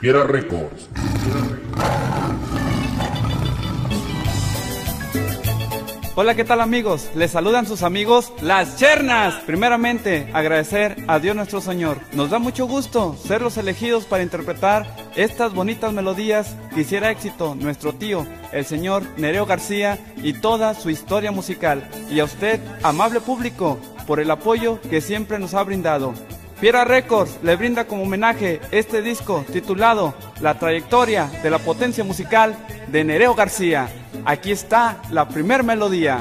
Fiera Records. Hola, ¿qué tal amigos? Les saludan sus amigos Las Chernas. Primeramente, agradecer a Dios nuestro Señor. Nos da mucho gusto ser los elegidos para interpretar estas bonitas melodías que hiciera éxito nuestro tío, el señor Nereo García y toda su historia musical. Y a usted, amable público, por el apoyo que siempre nos ha brindado. Fiera Records le brinda como homenaje este disco titulado La trayectoria de la potencia musical de Nereo García. Aquí está la primer melodía.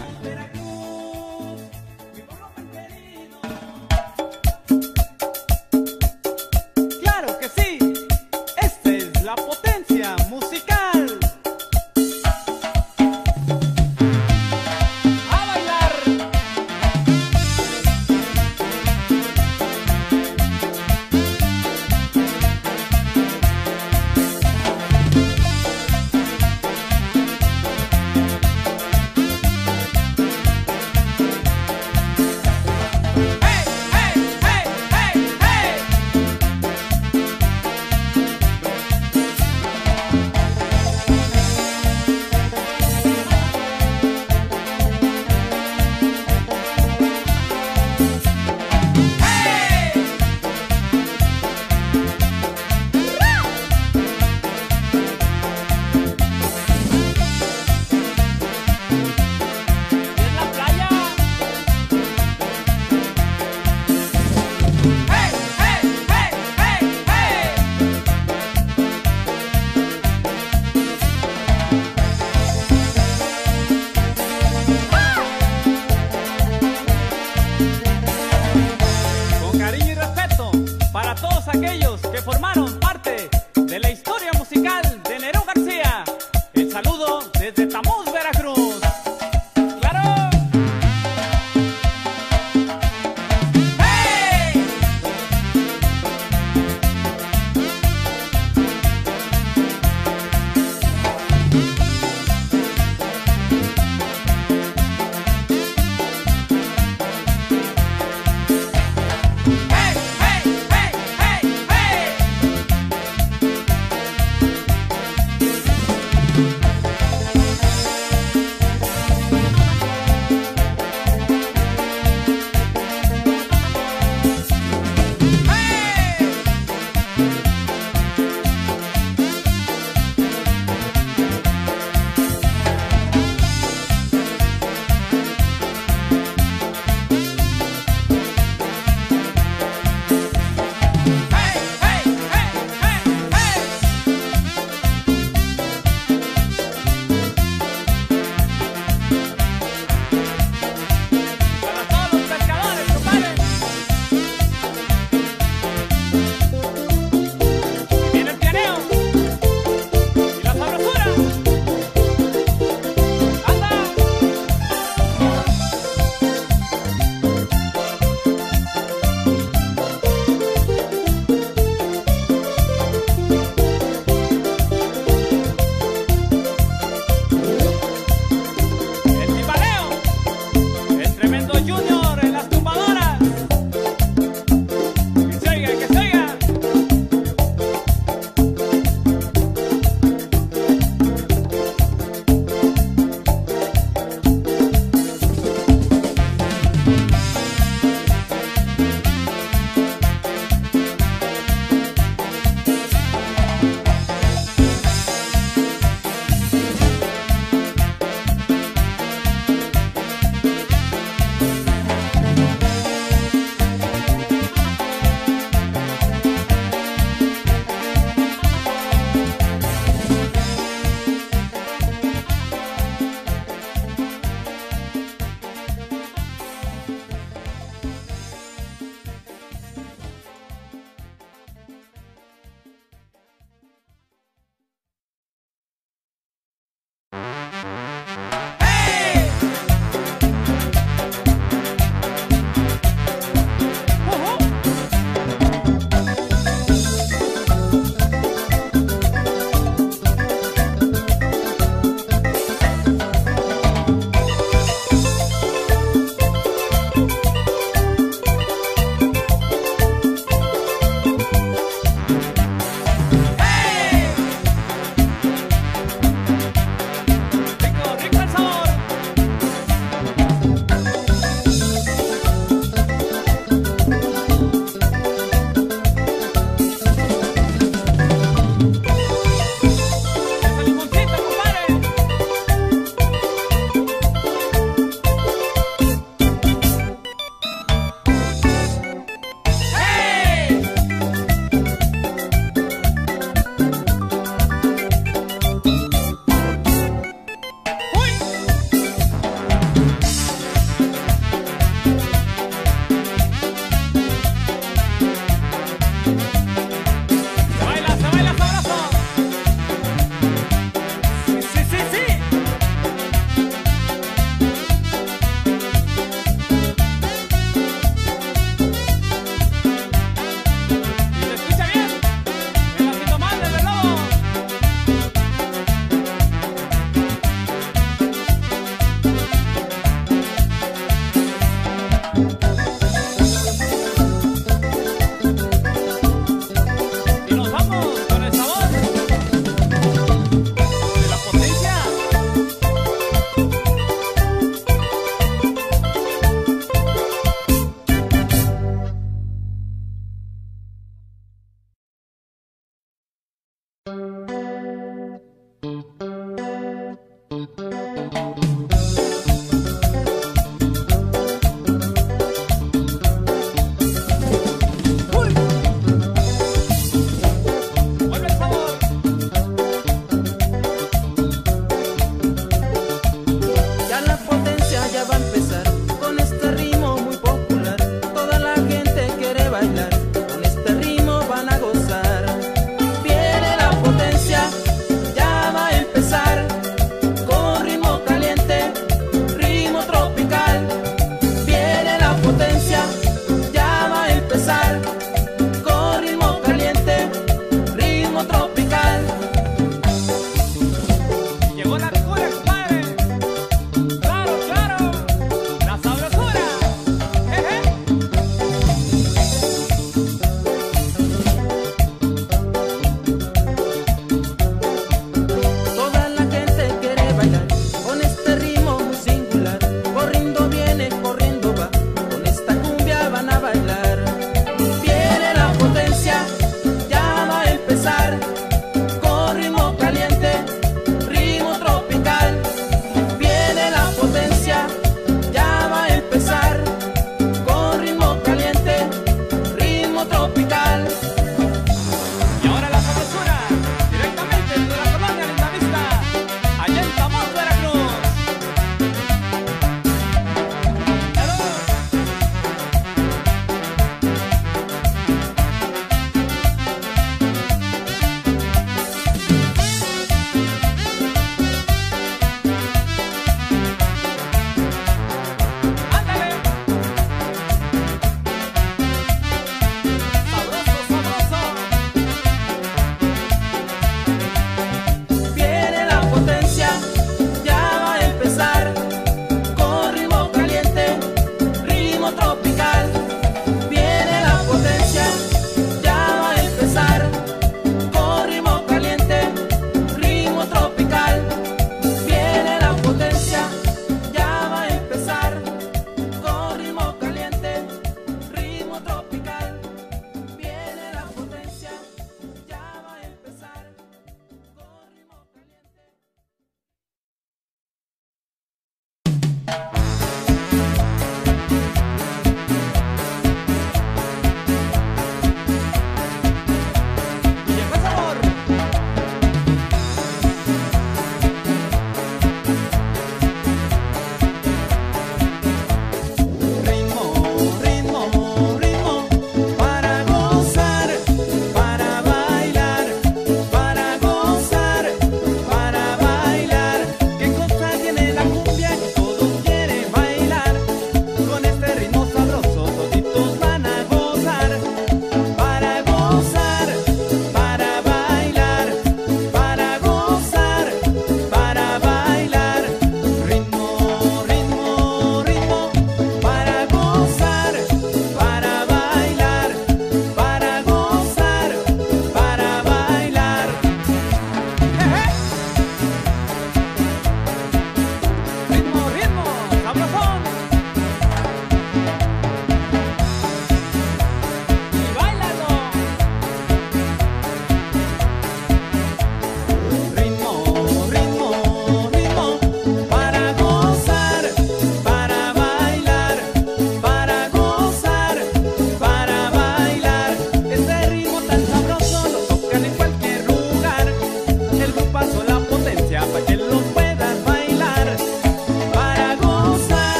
Música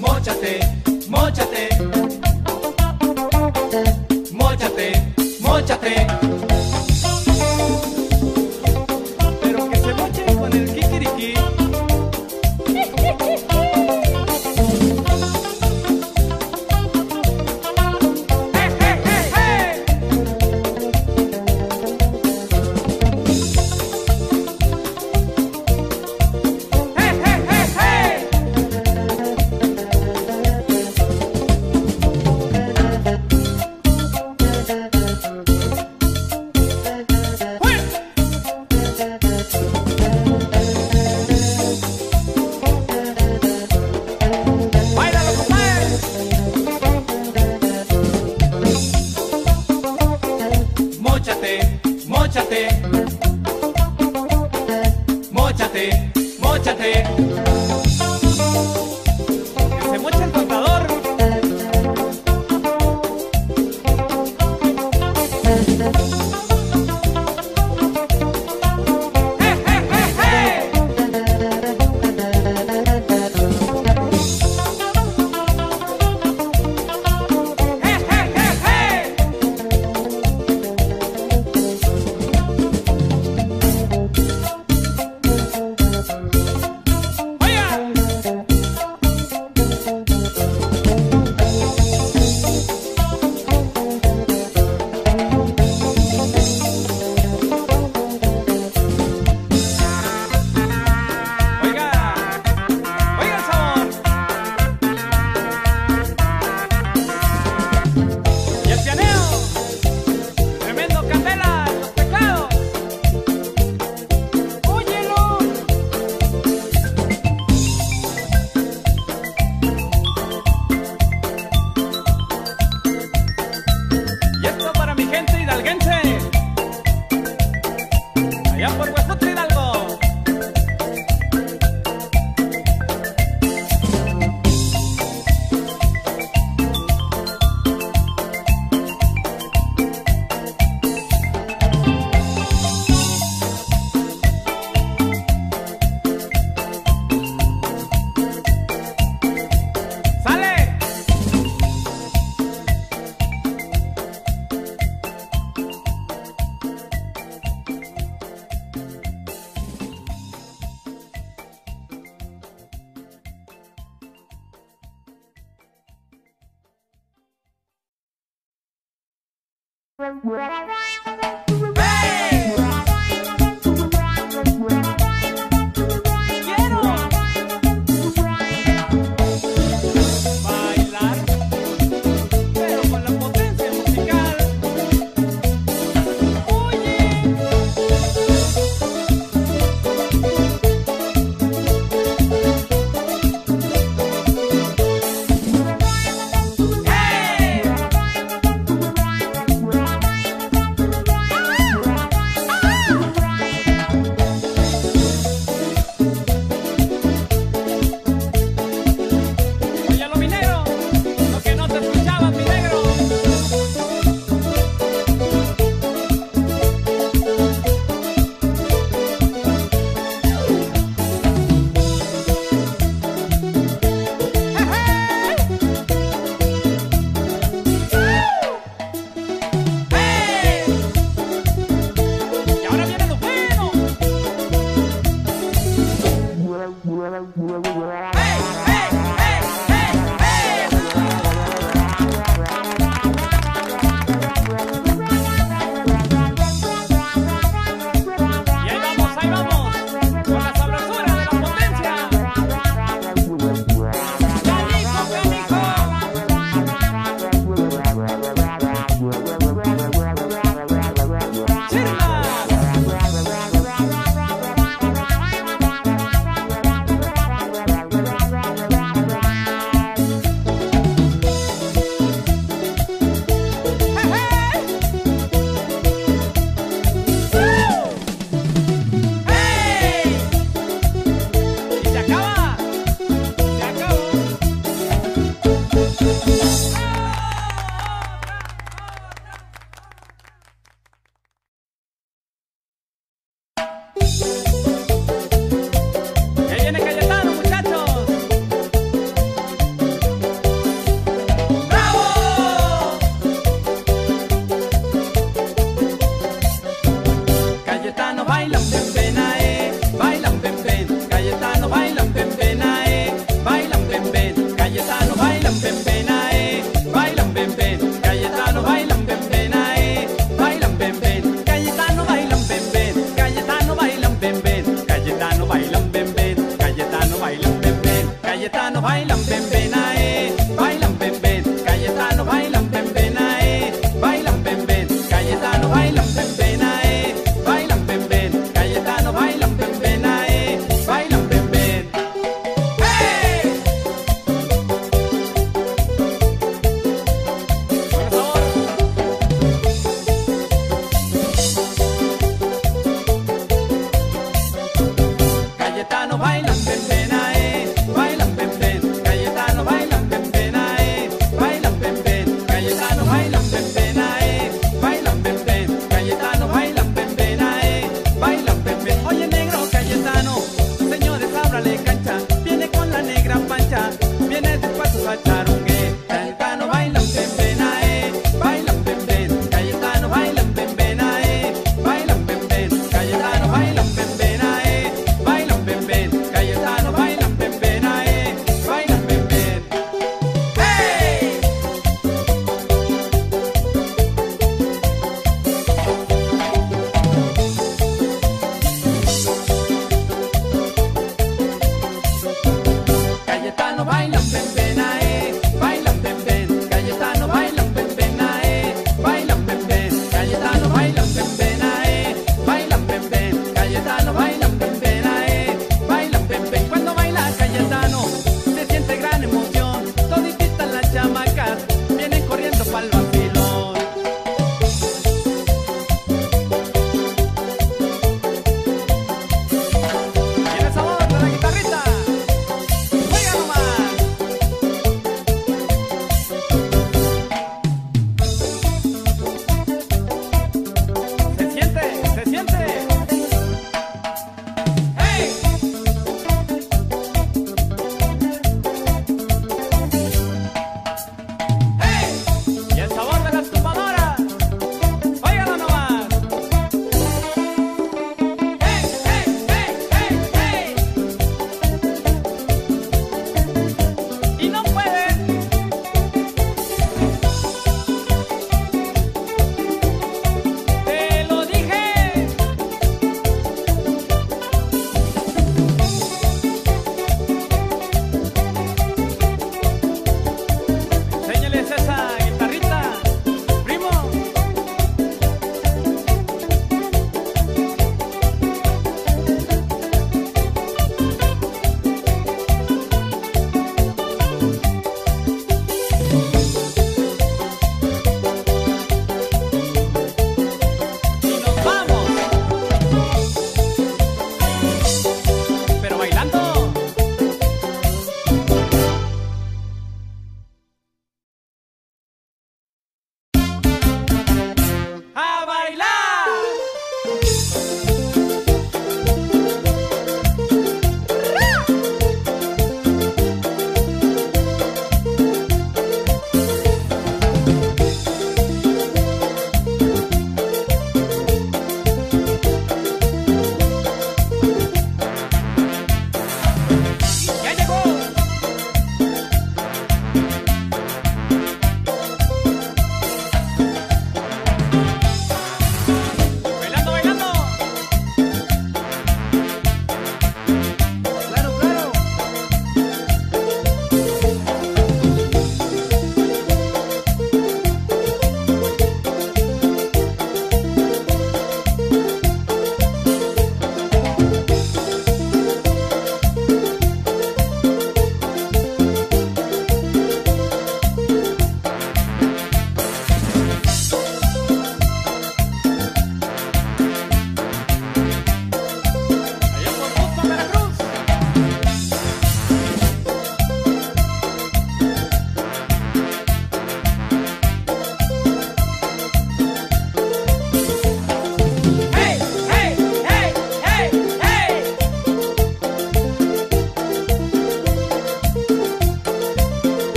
Móchate, móchate. Móchate, móchate.